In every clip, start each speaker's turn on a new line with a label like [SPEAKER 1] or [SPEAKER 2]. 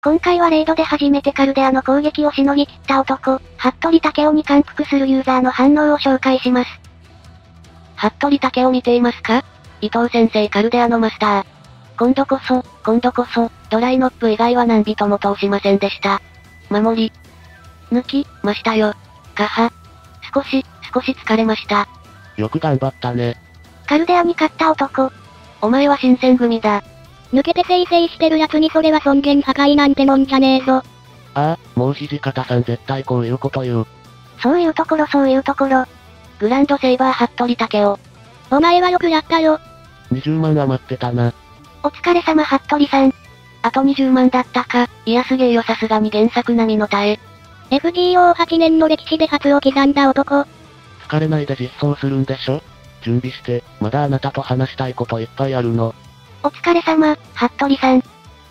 [SPEAKER 1] 今回はレイドで初めてカルデアの攻撃をしのぎ切った男、服部武雄に感服するユーザーの反応を紹介します。
[SPEAKER 2] 服部武雄見ていますか？伊藤先生カルデアのマスター。今度こそ、今度こそ、ドライノップ以外は何人も通しませんでした。守り。抜き、ましたよ。かは。少し、少し疲れました。
[SPEAKER 3] よく頑張ったね。
[SPEAKER 1] カルデアに勝った男。
[SPEAKER 2] お前は新選組だ。
[SPEAKER 1] 抜けてせいせいしてる奴にそれは尊厳破壊なんてもんじゃねえぞ。
[SPEAKER 3] ああ、もう土方さん絶対こういうこと言う。
[SPEAKER 1] そういうところそういうところ。
[SPEAKER 2] グランドセイバー服部武雄。
[SPEAKER 1] お前はよくやったよ。
[SPEAKER 3] 20万余ってたな。
[SPEAKER 1] お疲れ様服部さん。
[SPEAKER 2] あと20万だったか。いやすげえよさすがに原作並みの耐え。
[SPEAKER 1] FGO8 年の歴史で初を刻んだ男。
[SPEAKER 3] 疲れないで実装するんでしょ準備して、まだあなたと話したいこといっぱいあるの。
[SPEAKER 1] お疲れ様、服部さん。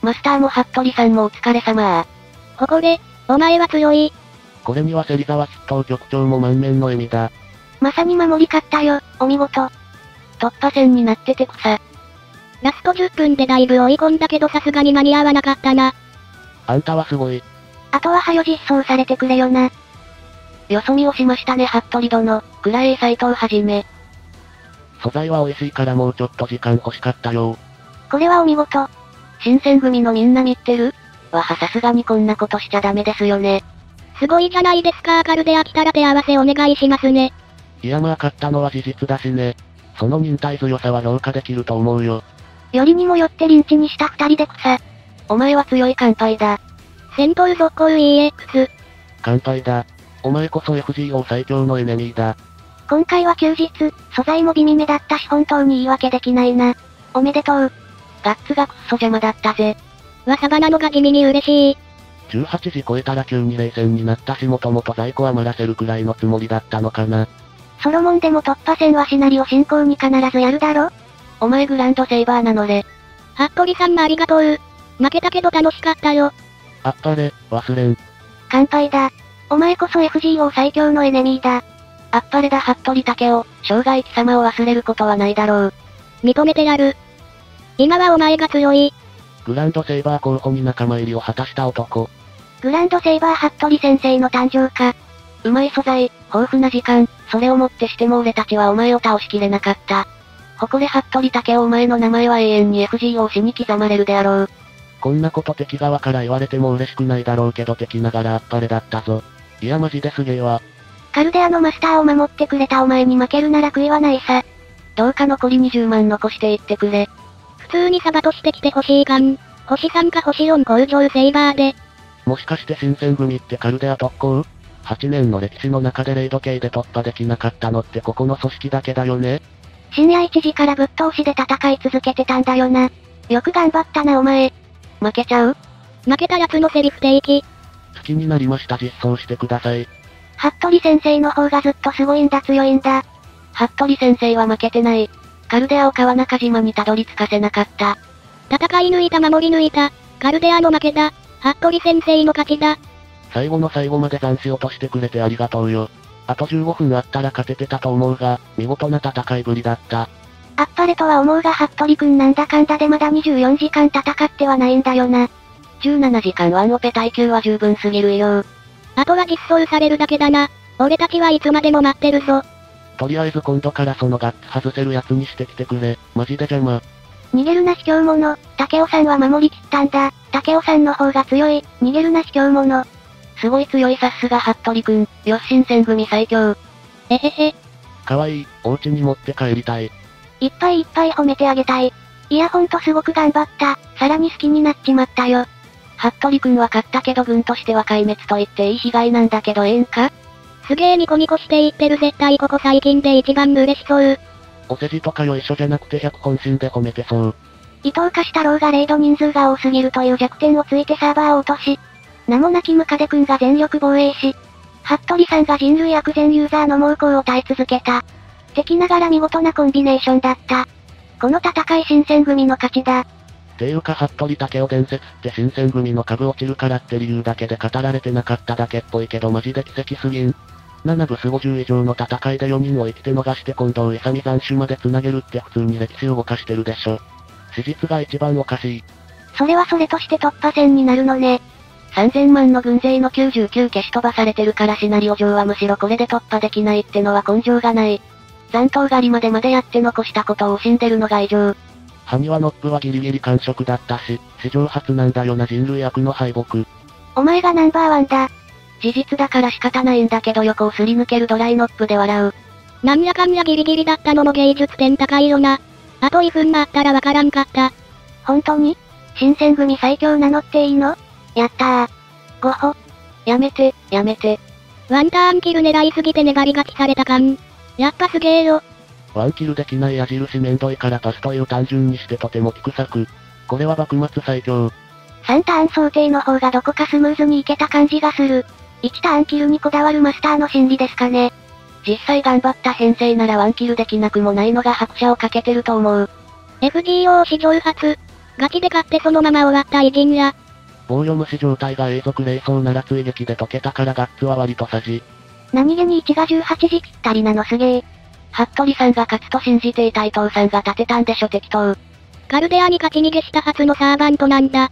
[SPEAKER 2] マスターも服部さんもお疲れ様
[SPEAKER 1] 誇れ、お前は強い。
[SPEAKER 3] これには芹沢筆頭局長も満面の笑みだ。
[SPEAKER 1] まさに守り勝ったよ、お見事。
[SPEAKER 2] 突破戦になってて草。
[SPEAKER 1] ラスト10分でだいぶ追い込んだけどさすがに間に合わなかったな。
[SPEAKER 3] あんたはすごい。
[SPEAKER 1] あとは早実装されてくれよな。
[SPEAKER 2] よそ見をしましたね服部殿、くらえ斎藤はじめ。
[SPEAKER 3] 素材は美味しいからもうちょっと時間欲しかったよ。
[SPEAKER 1] これはお見事。
[SPEAKER 2] 新選組のみんな見ってる？わはさすがにこんなことしちゃダメですよね。
[SPEAKER 1] すごいじゃないですかカルで飽きたら手合わせお願いしますね。
[SPEAKER 3] いやまあ勝ったのは事実だしね。その忍耐強さは評価できると思うよ。
[SPEAKER 1] よりにもよってリンチにした二人で草。
[SPEAKER 2] お前は強い乾杯だ。
[SPEAKER 1] 戦闘続行 EX。
[SPEAKER 3] 乾杯だ。お前こそ FGO 最強のエネミーだ。
[SPEAKER 1] 今回は休日、素材も微妙めだったし本当に言い訳できないな。おめでとう。
[SPEAKER 2] ガッツがくっそ邪魔だったぜ。
[SPEAKER 1] わさばなのが地味に嬉しい。
[SPEAKER 3] 18時超えたら急に冷戦になったしもともと在庫余らせるくらいのつもりだったのかな。
[SPEAKER 1] ソロモンでも突破戦はシナリオ進行に必ずやるだろ？
[SPEAKER 2] お前グランドセイバーなのれ。
[SPEAKER 1] 服部さんもありがとう。負けたけど楽しかったよ。
[SPEAKER 3] あっぱれ、忘れん。
[SPEAKER 1] 乾杯だ。お前こそ FGO 最強のエネミーだ。
[SPEAKER 2] あっぱれだ服部武雄、生涯貴様を忘れることはないだろう。
[SPEAKER 1] 認めてやる。今はお前が強い。
[SPEAKER 3] グランドセイバー候補に仲間入りを果たした男。
[SPEAKER 1] グランドセイバー服部先生の誕生か。
[SPEAKER 2] うまい素材、豊富な時間、それをもってしても俺たちはお前を倒しきれなかった。誇れ服部武雄お前の名前は永遠に FGO しに刻まれるであろう。
[SPEAKER 3] こんなこと敵側から言われても嬉しくないだろうけど敵ながらあっぱれだったぞ。いやマジですげえわ。
[SPEAKER 1] カルデアのマスターを守ってくれたお前に負けるなら悔いはないさ。
[SPEAKER 2] どうか残り20万残していってくれ。
[SPEAKER 1] 普通にサバとしてきてほしいがん。星3か星4工場セイバーで。
[SPEAKER 3] もしかして新選組ってカルデア特攻 ?8 年の歴史の中でレイド系で突破できなかったのってここの組織だけだよね
[SPEAKER 1] 深夜1時からぶっ通しで戦い続けてたんだよな。よく頑張ったなお前。
[SPEAKER 2] 負けちゃう？
[SPEAKER 1] 負けた奴のセリフ定期。
[SPEAKER 3] 好きになりました実装してください。
[SPEAKER 1] 服部先生の方がずっとすごいんだ強いんだ。
[SPEAKER 2] 服部先生は負けてない。カルデアを川中島にたどり着かせなかった。
[SPEAKER 1] 戦い抜いた守り抜いた。カルデアの負けだ。服部先生の勝ちだ。
[SPEAKER 3] 最後の最後まで残死落としてくれてありがとうよ。あと15分あったら勝ててたと思うが、見事な戦いぶりだった。
[SPEAKER 1] あっぱれとは思うが服部くんなんだかんだでまだ24時間戦ってはないんだよな。
[SPEAKER 2] 17時間ワンオペ耐久は十分すぎるよ。
[SPEAKER 1] あとは実装されるだけだな。俺たちはいつまでも待ってるぞ。
[SPEAKER 3] とりあえず今度からそのガッツ外せるやつにしてきてくれ。マジで邪魔。
[SPEAKER 1] 逃げるな卑怯者。竹雄さんは守りきったんだ。竹雄さんの方が強い。逃げるな卑怯者。
[SPEAKER 2] すごい強いさすが服部くん。よっ新選組最強。
[SPEAKER 1] えへへ。
[SPEAKER 3] かわいい。お家に持って帰りたい。
[SPEAKER 1] いっぱいいっぱい褒めてあげたい。いやほんとすごく頑張った。さらに好きになっちまったよ。
[SPEAKER 2] 服部くんは勝ったけど軍としては壊滅と言っていい被害なんだけどええんか？
[SPEAKER 1] すげえニコニコして言ってる絶対ここ最近で一番嬉しそう。
[SPEAKER 3] お世辞とかよいしょじゃなくて100本心で褒めてそう。
[SPEAKER 1] 伊藤化したろうがレイド人数が多すぎるという弱点をついてサーバーを落とし、名もなきムカデくんが全力防衛し、服部さんが人類悪善ユーザーの猛攻を耐え続けた。敵ながら見事なコンビネーションだった。この戦い新選組の勝ちだ。
[SPEAKER 3] ていうか服部武雄伝説って新選組の株落ちるからって理由だけで語られてなかっただけっぽいけどマジで奇跡すぎん。7部ス50以上の戦いで4人を生きて逃して近藤勇斬首まで繋げるって普通に歴史を動かしてるでしょ。史実が一番おかしい。
[SPEAKER 2] それはそれとして突破戦になるのね。
[SPEAKER 4] 3000万の軍勢の99消し飛ばされてるからシナリオ上はむしろこれで突破できないってのは根性がない。残党狩りまでまでやって残したことを惜しんでるのが異常。
[SPEAKER 3] ハニワノップはギリギリ完食だったし、史上初なんだよな人類悪の敗北。
[SPEAKER 2] お前がナンバーワンだ。
[SPEAKER 4] 事実だから仕方ないんだけど横をすり抜けるドライノップで笑う。
[SPEAKER 1] なんやかんやギリギリだったのも芸術点高いよな。あと1分なったらわからんかった。
[SPEAKER 2] 本当に？新選組最強名乗っていいの？やったー。ごほ。
[SPEAKER 4] やめて、やめて。
[SPEAKER 1] ワンターンキル狙いすぎて粘り勝ちされた感。やっぱすげえよ。
[SPEAKER 3] ワンキルできない矢印めんどいからパスという単純にしてとても効く策。これは幕末最強。
[SPEAKER 2] 3ターン想定の方がどこかスムーズにいけた感じがする。1ターンキルにこだわるマスターの心理ですかね。
[SPEAKER 4] 実際頑張った編成ならワンキルできなくもないのが拍車をかけてると思う。
[SPEAKER 1] FGO 史上初。ガチで勝ってそのまま終わった偉人や。
[SPEAKER 3] 棒読無視状態が永続霊装なら追撃で解けたからガッツは割とさじ。
[SPEAKER 2] 何気に1が18時ぴったりなのすげえ。
[SPEAKER 4] 服部さんが勝つと信じていた伊藤さんが立てたんでしょ適当。
[SPEAKER 1] カルデアに勝ち逃げした初のサーバントなんだ。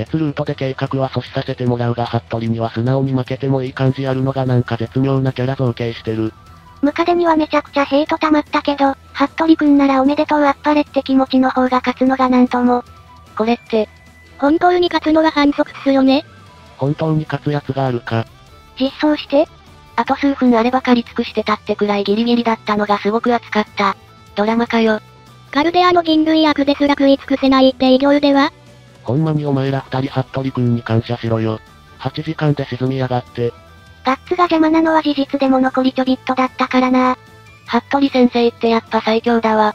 [SPEAKER 3] 別ルートで計画は阻止させてもらうが服部には素直に負けてもいい感じあるのがなんか絶妙なキャラ造形してる。
[SPEAKER 2] ムカデにはめちゃくちゃヘイト溜まったけど、服部くんならおめでとうあっぱれって気持ちの方が勝つのがなんとも。
[SPEAKER 4] これって、
[SPEAKER 1] 本当に勝つのは反則っすよね。
[SPEAKER 3] 本当に勝つやつがあるか。
[SPEAKER 2] 実装して
[SPEAKER 4] あと数分あれば借り尽くしてたってくらいギリギリだったのがすごく熱かった。ドラマかよ。
[SPEAKER 1] カルデアの人類悪ですら食い尽くせないって異業では
[SPEAKER 3] ほんまにお前ら二人服部くんに感謝しろよ。8時間で沈みやがって。
[SPEAKER 2] ガッツが邪魔なのは事実でも残りちょびっとだったからな。
[SPEAKER 4] 服部先生ってやっぱ最強だわ。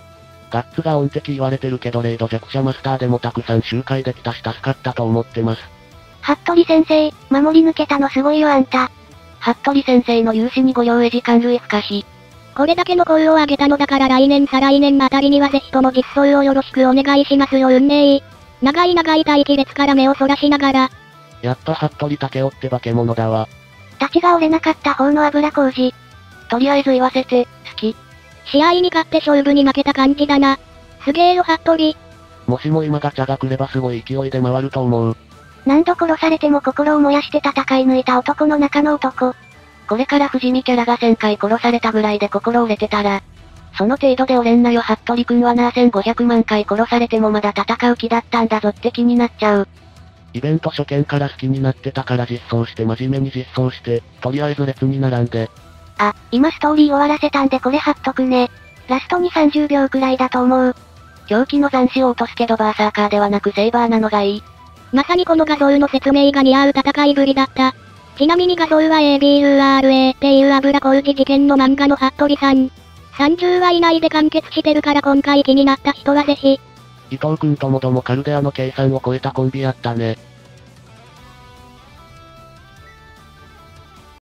[SPEAKER 3] ガッツが音敵言われてるけどレイド弱者マスターでもたくさん周回できたし助かったと思ってます。
[SPEAKER 2] 服部先生、守り抜けたのすごいよあんた。
[SPEAKER 4] 服部先生の勇姿にご用意時間類不可避。
[SPEAKER 1] これだけの声を上げたのだから来年再来年あたりにはぜひとも実装をよろしくお願いしますようんねー。長い長い待機列から目をそらしながら、
[SPEAKER 3] やっぱ服部武雄って化け物だわ。
[SPEAKER 2] 立ちが折れなかった方の油工事。
[SPEAKER 4] とりあえず言わせて、好き。
[SPEAKER 1] 試合に勝って勝負に負けた感じだな。すげえよ服部。
[SPEAKER 3] もしも今ガチャが来ればすごい勢いで回ると思う。
[SPEAKER 2] 何度殺されても心を燃やして戦い抜いた男の中の男。
[SPEAKER 4] これから不死身キャラが1000回殺されたぐらいで心折れてたら、その程度で折れんなよ服部くんはな1500万回殺されてもまだ戦う気だったんだぞって気になっちゃう。
[SPEAKER 3] イベント初見から好きになってたから実装して真面目に実装して、とりあえず列に並んで、
[SPEAKER 2] あ、今ストーリー終わらせたんでこれ貼っとくね。ラストに30秒くらいだと思う。
[SPEAKER 4] 狂気の残死を落とすけどバーサーカーではなくセイバーなのがいい。
[SPEAKER 1] まさにこの画像の説明が似合う戦いぶりだった。ちなみに画像は ABURA っていう油工事事件の漫画の服部さん。30話以内で完結してるから今回気になった人はぜひ。
[SPEAKER 3] 伊藤くんともどもカルデアの計算を超えたコンビやったね。